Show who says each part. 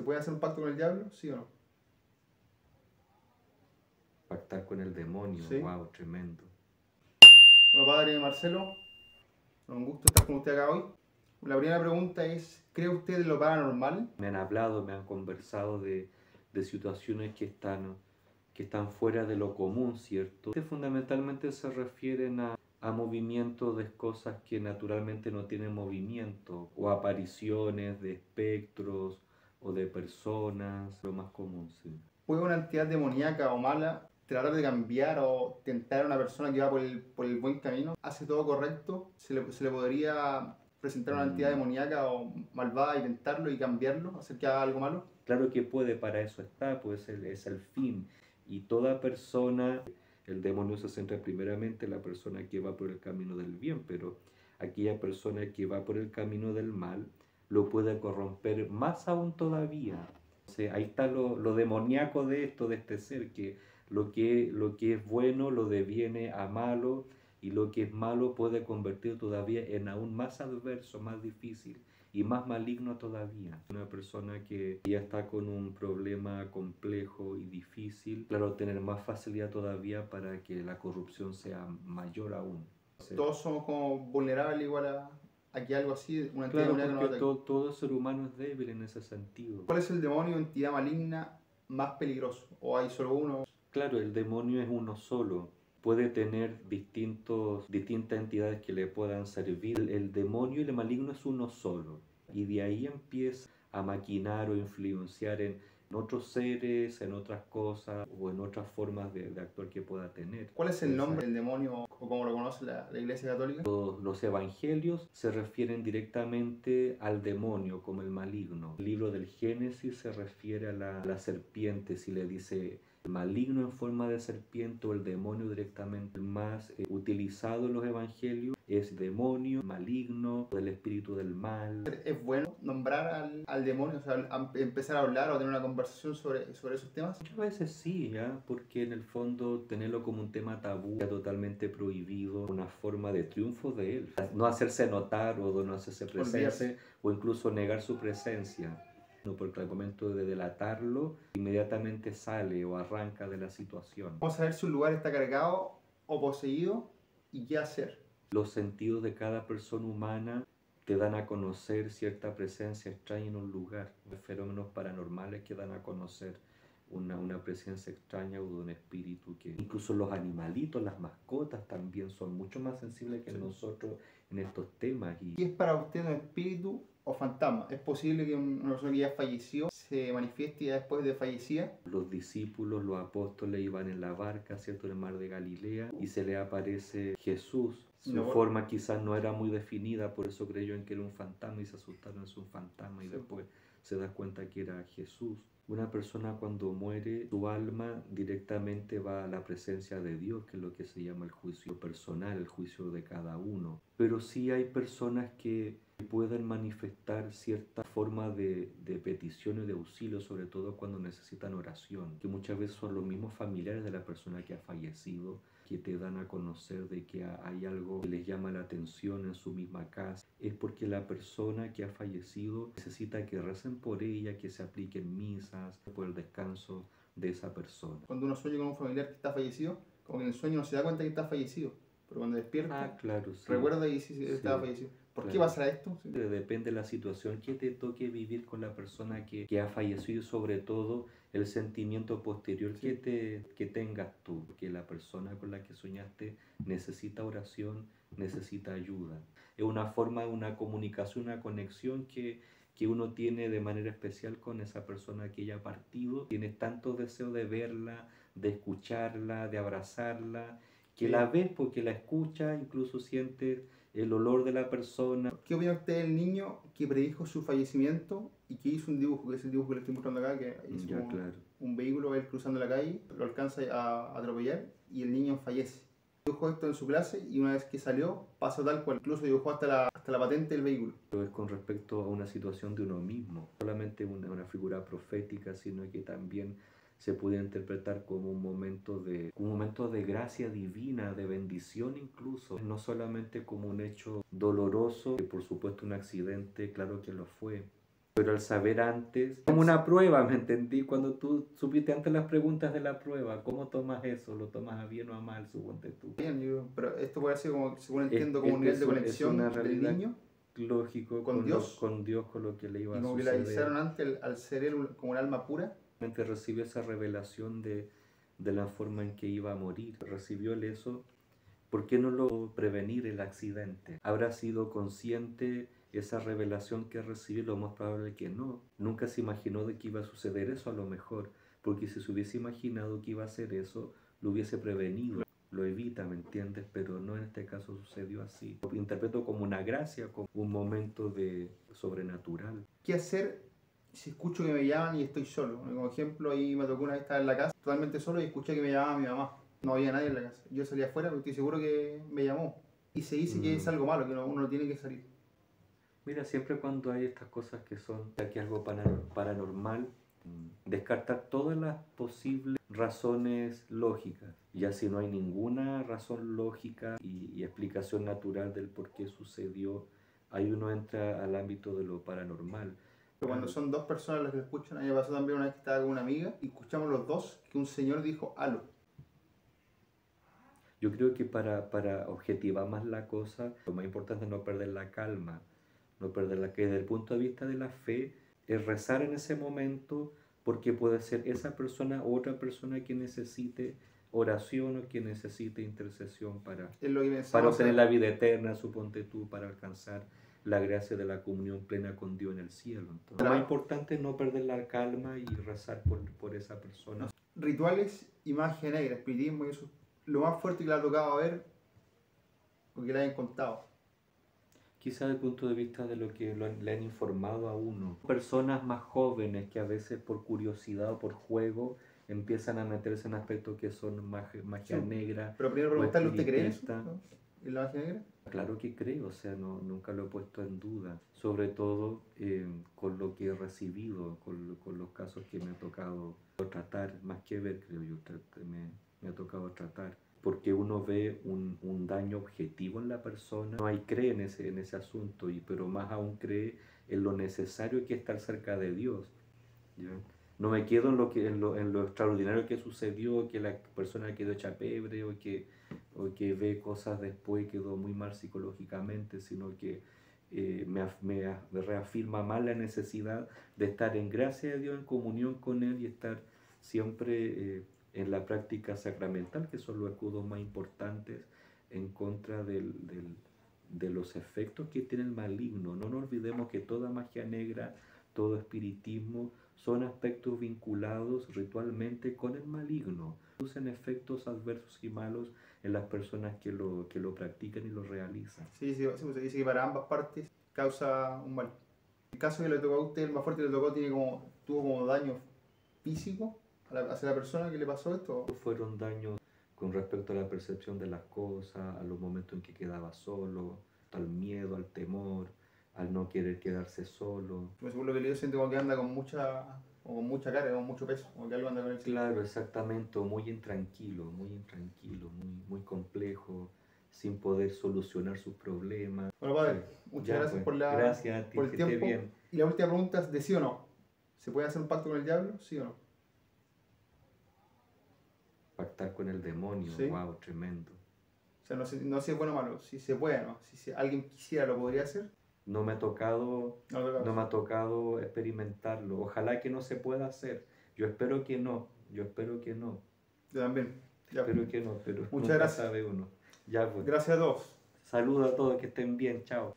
Speaker 1: ¿Se puede hacer un pacto con el diablo? ¿Sí o no?
Speaker 2: Pactar con el demonio,
Speaker 1: Sí.
Speaker 2: wow, tremendo.
Speaker 1: Bueno, padre Marcelo, un gusto estar con usted acá hoy. La primera pregunta es, ¿cree usted en lo paranormal?
Speaker 2: Me han hablado, me han conversado de, de situaciones que están, que están fuera de lo común, ¿cierto? Que fundamentalmente se refieren a, a movimientos de cosas que naturalmente no tienen movimiento, o apariciones de espectros o de personas, lo más común, sí.
Speaker 1: ¿Puede una entidad demoníaca o mala tratar de cambiar o tentar a una persona que va por el, por el buen camino? ¿Hace todo correcto? ¿Se le, se le podría presentar una entidad
Speaker 2: Mm.
Speaker 1: demoníaca o malvada y tentarlo y cambiarlo, hacer que haga algo malo?
Speaker 2: Claro que puede, para eso está, pues el- es el fin. Y toda persona, el demonio se centra primeramente en la persona que va por el camino del bien, pero aquella persona que va por el camino del mal lo puede corromper más aún todavía. O sea, ahí está lo, lo demoníaco de esto, de este ser, que lo, que lo que es bueno lo deviene a malo y lo que es malo puede convertir todavía en aún más adverso, más difícil y más maligno todavía. Una persona que ya está con un problema complejo y difícil, claro, tener más facilidad todavía para que la corrupción sea mayor aún.
Speaker 1: Todos somos como vulnerables igual a, a que algo así, una entidad
Speaker 2: Claro, porque
Speaker 1: ataque.
Speaker 2: to- todo ser humano es débil en ese sentido.
Speaker 1: ¿Cuál es el demonio o entidad maligna más peligroso? ¿O hay solo uno?
Speaker 2: Claro, el demonio es uno solo. Puede tener distintos, distintas entidades que le puedan servir. El, el demonio y el maligno es uno solo. Y de ahí empieza a maquinar o influenciar en, en otros seres, en otras cosas o en otras formas de, de actuar que pueda tener.
Speaker 1: ¿Cuál es el nombre del demonio o como lo conoce la, la Iglesia Católica?
Speaker 2: Los, los evangelios se refieren directamente al demonio como el maligno. El libro del Génesis se refiere a la, a la serpiente, si le dice el maligno en forma de serpiente o el demonio directamente. El más eh, utilizado en los evangelios es demonio, maligno, del espíritu del mal.
Speaker 1: ¿Es bueno nombrar al, al demonio, o sea, am- empezar a hablar o tener una conversación sobre, sobre esos temas?
Speaker 2: Muchas veces sí, ¿ya? porque en el fondo tenerlo como un tema tabú, totalmente prohibido, una forma de triunfo de él. No hacerse notar o no hacerse presente o incluso negar su presencia. No, porque al momento de delatarlo, inmediatamente sale o arranca de la situación.
Speaker 1: Vamos a ver si un lugar está cargado o poseído y qué hacer.
Speaker 2: Los sentidos de cada persona humana te dan a conocer cierta presencia extraña en un lugar. Fenómenos paranormales que dan a conocer una, una presencia extraña o de un espíritu que incluso los animalitos, las mascotas también son mucho más sensibles que
Speaker 1: Sí.
Speaker 2: nosotros en estos temas. Y
Speaker 1: ¿Qué es para usted un espíritu o fantasma? ¿Es posible que una persona que ya falleció se manifieste ya después de fallecida?
Speaker 2: los discípulos, los apóstoles iban en la barca, ¿cierto?, en el mar de Galilea y se le aparece Jesús. Su
Speaker 1: No,
Speaker 2: forma quizás no era muy definida, por eso creyeron que era un fantasma y se asustaron, es un fantasma y
Speaker 1: Sí.
Speaker 2: después se da cuenta que era Jesús. Una persona cuando muere, su alma directamente va a la presencia de Dios, que es lo que se llama el juicio personal, el juicio de cada uno. Pero sí hay personas que pueden manifestar cierta forma de, de petición y de auxilio, sobre todo cuando necesitan oración, que muchas veces son los mismos familiares de la persona que ha fallecido, que te dan a conocer de que ha- hay algo que les llama la atención en su misma casa, es porque la persona que ha fallecido necesita que recen por ella, que se apliquen misas por el descanso de esa persona.
Speaker 1: Cuando uno sueña con un familiar que está fallecido, como que en el sueño no se da cuenta que está fallecido, pero cuando despierta,
Speaker 2: Ah, claro, sí.
Speaker 1: recuerda y sí, Sí, fallecido. ¿Por qué
Speaker 2: claro.
Speaker 1: pasará esto? Sí.
Speaker 2: De- Depende de la situación que te toque vivir con la persona que, que ha fallecido y sobre todo el sentimiento posterior
Speaker 1: Sí.
Speaker 2: que, te, que tengas tú, que la persona con la que soñaste necesita oración, necesita ayuda. Es una forma, una comunicación, una conexión que, que uno tiene de manera especial con esa persona que ya ha partido. Tienes tanto deseo de verla, de escucharla, de abrazarla, que la ves porque la escuchas, incluso sientes el olor de la persona.
Speaker 1: ¿Qué opina usted del niño que predijo su fallecimiento y que hizo un dibujo, que es el dibujo que le estoy mostrando acá, que hizo
Speaker 2: Ya,
Speaker 1: un-
Speaker 2: claro.
Speaker 1: un vehículo él cruzando la calle, lo alcanza a atropellar y el niño fallece. Dibujó esto en su clase y una vez que salió pasó tal cual, incluso dibujó hasta la, hasta la patente del vehículo.
Speaker 2: Pero es con respecto a una situación de uno mismo, no solamente una, una figura profética, sino que también se puede interpretar como un momento de un momento de gracia divina, de bendición incluso, no solamente como un hecho doloroso, que por supuesto un accidente, claro que lo fue, Pero al saber antes, como una prueba, ¿me entendí? Cuando tú supiste antes las preguntas de la prueba, ¿cómo tomas eso? ¿Lo tomas a bien o a mal, suponte tú?
Speaker 1: Bien, yo, pero esto puede ser como, según entiendo, como un nivel de conexión del niño.
Speaker 2: Lógico,
Speaker 1: con, Dios.
Speaker 2: con Dios, con lo que le iba a
Speaker 1: como
Speaker 2: suceder.
Speaker 1: que la avisaron antes al ser él como un alma pura.
Speaker 2: Recibió esa revelación de, de la forma en que iba a morir. Recibió el eso. ¿Por qué no lo prevenir el accidente? ¿Habrá sido consciente esa revelación que recibió? Lo más probable que no. Nunca se imaginó de que iba a suceder eso a lo mejor. Porque si se hubiese imaginado que iba a ser eso, lo hubiese prevenido lo evita, ¿me entiendes? Pero no en este caso sucedió así. Lo interpreto como una gracia, como un momento de sobrenatural.
Speaker 1: ¿Qué hacer si escucho que me llaman y estoy solo? Como ejemplo, ahí me tocó una vez estar en la casa totalmente solo y escuché que me llamaba mi mamá. No había nadie en la casa. Yo salí afuera, pero estoy seguro que me llamó. Y se dice que es mm. algo malo, que uno no tiene que salir.
Speaker 2: Mira, siempre cuando hay estas cosas que son aquí algo paranormal, descartar todas las posibles razones lógicas. Y así no hay ninguna razón lógica y, explicación natural del por qué sucedió, ahí uno entra al ámbito de lo paranormal.
Speaker 1: Pero cuando son dos personas las que escuchan, a mí me pasó también una vez que estaba con una amiga y escuchamos los dos que un señor dijo halo.
Speaker 2: Yo creo que para, para objetivar más la cosa, lo más importante es no perder la calma, no perder la que desde el punto de vista de la fe, es rezar en ese momento, porque puede ser esa persona o otra persona que necesite oración o que necesite intercesión para, para obtener la vida eterna, suponte tú, para alcanzar la gracia de la comunión plena con Dios en el cielo. Entonces, lo más importante es no perder la calma y rezar por, por esa persona.
Speaker 1: Rituales y magia negra, espiritismo y eso, lo más fuerte que le ha tocado ver o que le hayan contado
Speaker 2: quizá desde el punto de vista de lo que le han informado a uno. Personas más jóvenes que a veces por curiosidad o por juego empiezan a meterse en aspectos que son magia, magia negra.
Speaker 1: Pero primero preguntarle, ¿usted cree en la?
Speaker 2: Claro que creo, o sea, no, nunca lo he puesto en duda, sobre todo eh, con lo que he recibido, con, con, los casos que me ha tocado tratar, más que ver, creo yo, me, me ha tocado tratar porque uno ve un, un, daño objetivo en la persona, no hay cree en ese, en ese asunto, y, pero más aún cree en lo necesario que es estar cerca de Dios. No me quedo en lo, que, en lo, en, lo, extraordinario que sucedió, que la persona quedó hecha pebre o que, o que ve cosas después y quedó muy mal psicológicamente, sino que eh, me, me, reafirma más la necesidad de estar en gracia de Dios, en comunión con Él y estar siempre... Eh, en la práctica sacramental, que son los escudos más importantes en contra del, de los efectos que tiene el maligno. No nos olvidemos que toda magia negra, todo espiritismo, son aspectos vinculados ritualmente con el maligno. Producen efectos adversos y malos en las personas que lo, que lo practican y lo realizan.
Speaker 1: Sí, sí, se dice que para ambas partes causa un mal. El caso que le tocó a usted, el más fuerte que le tocó, tiene como, tuvo como daño físico hacia la persona que le pasó esto?
Speaker 2: Fueron daños con respecto a la percepción de las cosas, a los momentos en que quedaba solo, al miedo, al temor, al no querer quedarse solo.
Speaker 1: Pues según lo que le siento como que anda con mucha, o con mucha carga, con mucho peso, como que algo anda con el
Speaker 2: Claro, exactamente, muy intranquilo, muy intranquilo, muy, muy complejo, sin poder solucionar sus problemas.
Speaker 1: Bueno, padre, muchas gracias
Speaker 2: pues,
Speaker 1: por, la,
Speaker 2: gracias
Speaker 1: por el tiempo. Y la última pregunta es de sí o no. ¿Se puede hacer un pacto con el diablo? ¿Sí o no?
Speaker 2: pactar con el demonio, wow, tremendo.
Speaker 1: O sea, no sé, no si es bueno o malo, si se puede, ¿no? Si, alguien quisiera, ¿lo podría hacer?
Speaker 2: No me ha tocado, no, me ha tocado experimentarlo. Ojalá que no se pueda hacer. Yo espero que no, yo espero que no.
Speaker 1: Yo también.
Speaker 2: espero que no, pero
Speaker 1: Muchas gracias.
Speaker 2: sabe uno. Ya, pues.
Speaker 1: Gracias a todos.
Speaker 2: Saludos a todos, que estén bien, chao.